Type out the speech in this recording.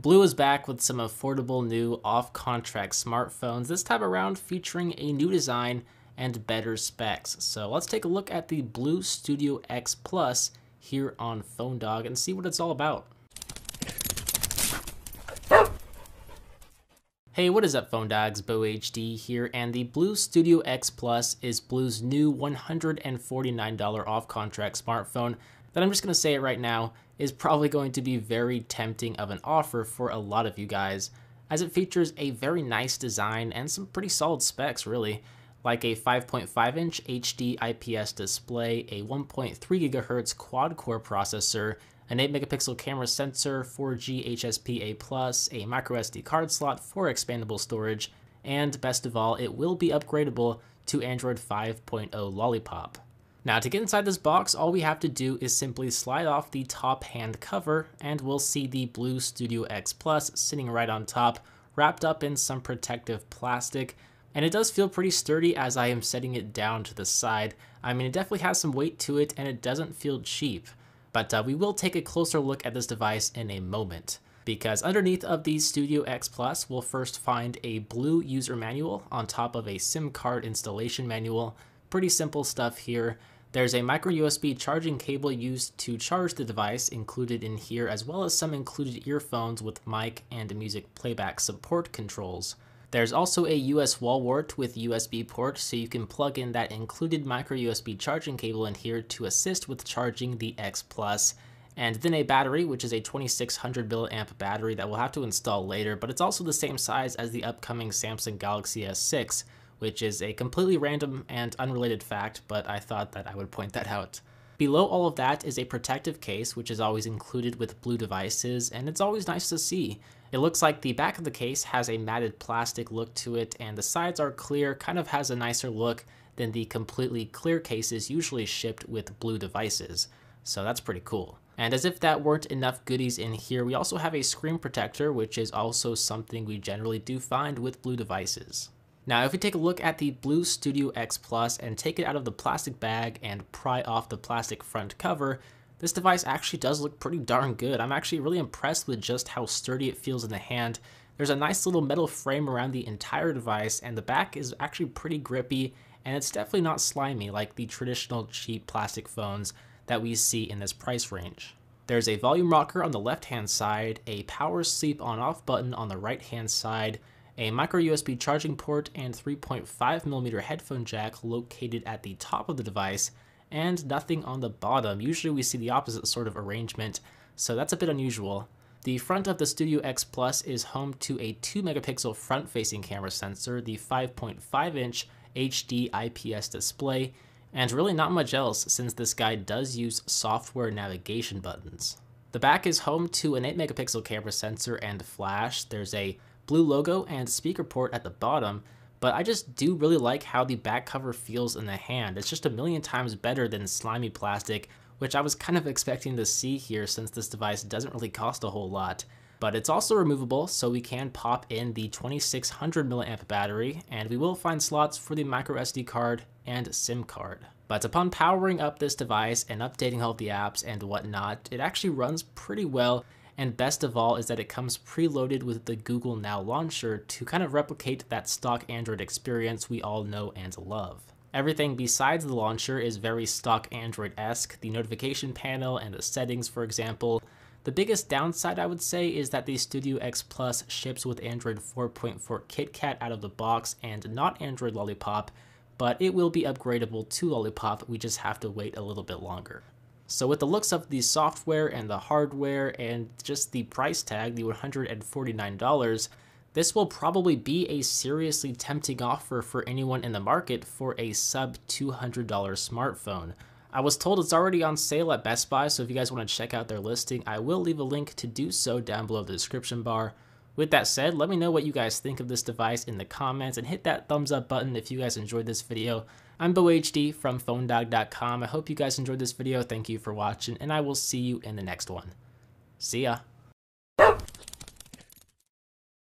BLU is back with some affordable new off-contract smartphones, this time around featuring a new design and better specs. So let's take a look at the BLU Studio X Plus here on PhoneDog and see what it's all about. Hey, what is up phone dogs? Bo HD here, and the BLU Studio X Plus is BLU's new $149 off-contract smartphone that I'm just going to say it right now is probably going to be very tempting of an offer for a lot of you guys, as it features a very nice design and some pretty solid specs really, like a 5.5 inch HD IPS display, a 1.3 GHz quad core processor, an 8 megapixel camera sensor, 4G HSPA+, a microSD card slot for expandable storage, and best of all, it will be upgradable to Android 5.0 Lollipop. Now to get inside this box, all we have to do is simply slide off the top hand cover and we'll see the BLU Studio X Plus sitting right on top, wrapped up in some protective plastic. And it does feel pretty sturdy as I am setting it down to the side. I mean, it definitely has some weight to it and it doesn't feel cheap. But uh, we will take a closer look at this device in a moment because underneath of the Studio X Plus, we'll first find a blue user manual on top of a SIM card installation manual. Pretty simple stuff here. There's a micro USB charging cable used to charge the device included in here, as well as some included earphones with mic and music playback support controls. There's also a US wall wart with USB port, so you can plug in that included micro USB charging cable in here to assist with charging the X Plus. And then a battery, which is a 2600 milliamp battery that we'll have to install later, but it's also the same size as the upcoming Samsung Galaxy S6, which is a completely random and unrelated fact, but I thought that I would point that out. Below all of that is a protective case, which is always included with BLU devices, and it's always nice to see. It looks like the back of the case has a matted plastic look to it, and the sides are clear, kind of has a nicer look than the completely clear cases usually shipped with BLU devices. So that's pretty cool. And as if that weren't enough goodies in here, we also have a screen protector, which is also something we generally do find with BLU devices. Now, if we take a look at the BLU Studio X Plus and take it out of the plastic bag and pry off the plastic front cover, this device actually does look pretty darn good. I'm actually really impressed with just how sturdy it feels in the hand. There's a nice little metal frame around the entire device, and the back is actually pretty grippy, and it's definitely not slimy like the traditional cheap plastic phones that we see in this price range. There's a volume rocker on the left hand side, a power sleep on off button on the right hand side, a micro USB charging port and 3.5mm headphone jack located at the top of the device, and nothing on the bottom. Usually we see the opposite sort of arrangement, so that's a bit unusual. The front of the Studio X Plus is home to a 2 megapixel front facing camera sensor, the 5.5 inch HD IPS display, and really not much else since this guy does use software navigation buttons. The back is home to an 8 megapixel camera sensor and flash. There's a BLU logo and speaker port at the bottom, but I just do really like how the back cover feels in the hand. It's just a million times better than slimy plastic, which I was kind of expecting to see here since this device doesn't really cost a whole lot. But it's also removable, so we can pop in the 2600 milliamp battery, and we will find slots for the micro SD card and SIM card. But upon powering up this device and updating all the apps and whatnot, it actually runs pretty well and best of all is that it comes preloaded with the Google Now launcher to kind of replicate that stock Android experience we all know and love. Everything besides the launcher is very stock Android-esque, the notification panel and the settings for example. The biggest downside I would say is that the Studio X Plus ships with Android 4.4 KitKat out of the box and not Android Lollipop, but it will be upgradable to Lollipop, we just have to wait a little bit longer. So with the looks of the software and the hardware and just the price tag, the $149, this will probably be a seriously tempting offer for anyone in the market for a sub $200 smartphone. I was told it's already on sale at Best Buy, so if you guys want to check out their listing, I will leave a link to do so down below the description bar. With that said, let me know what you guys think of this device in the comments and hit that thumbs up button if you guys enjoyed this video. I'm BoHD from PhoneDog.com. I hope you guys enjoyed this video. Thank you for watching, and I will see you in the next one. See ya.